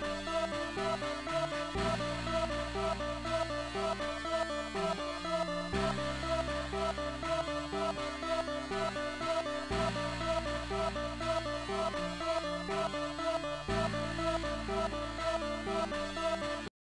Bye.